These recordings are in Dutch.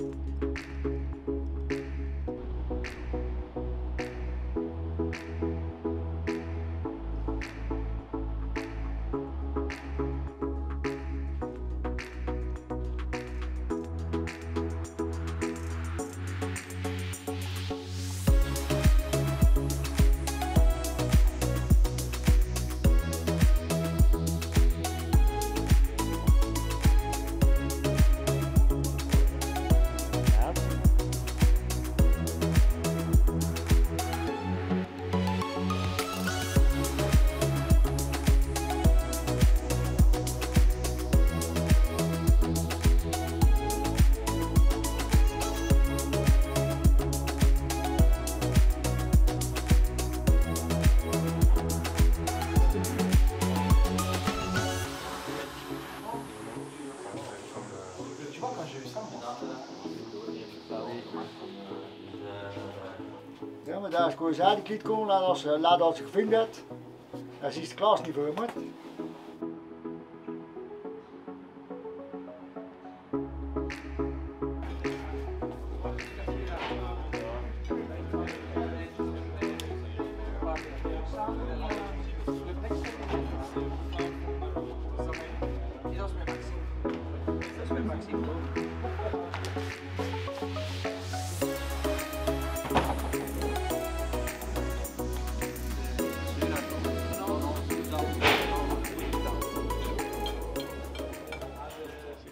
Música Ja, maar daar is gewoon zadig liet komen, laat als, laat als gevonden hebt. Dan is de klas niet voor, maar.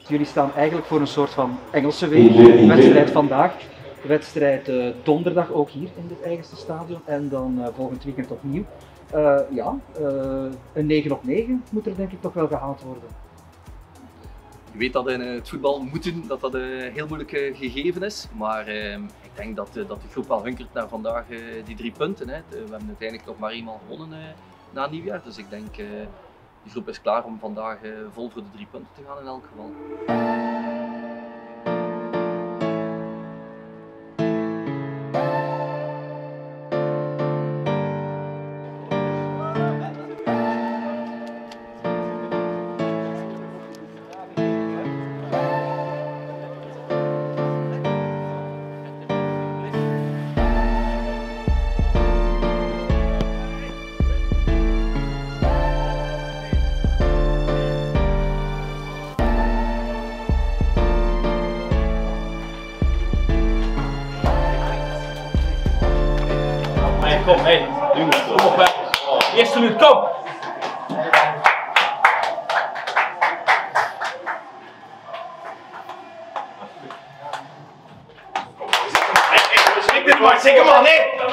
Jullie staan eigenlijk voor een soort van Engelse week. Wedstrijd vandaag, de wedstrijd eh, donderdag ook hier in het eigenste stadion en dan eh, volgend weekend opnieuw. Eh, ja, eh, een 9 op 9 moet er denk ik toch wel gehaald worden. Je weet dat in het voetbal moeten dat dat een heel moeilijk gegeven is. Maar eh, ik denk dat, dat de groep wel hunkert naar vandaag die drie punten. Hè. We hebben uiteindelijk nog maar eenmaal gewonnen eh, na nieuwjaar. Dus ik denk uh, die groep is klaar om vandaag eh, vol voor de drie punten te gaan in elk geval. Kom, hey. Jongens, kom op, hè. Eerste minuut, kom. Schrik dit maar, zeker man, nee. Wat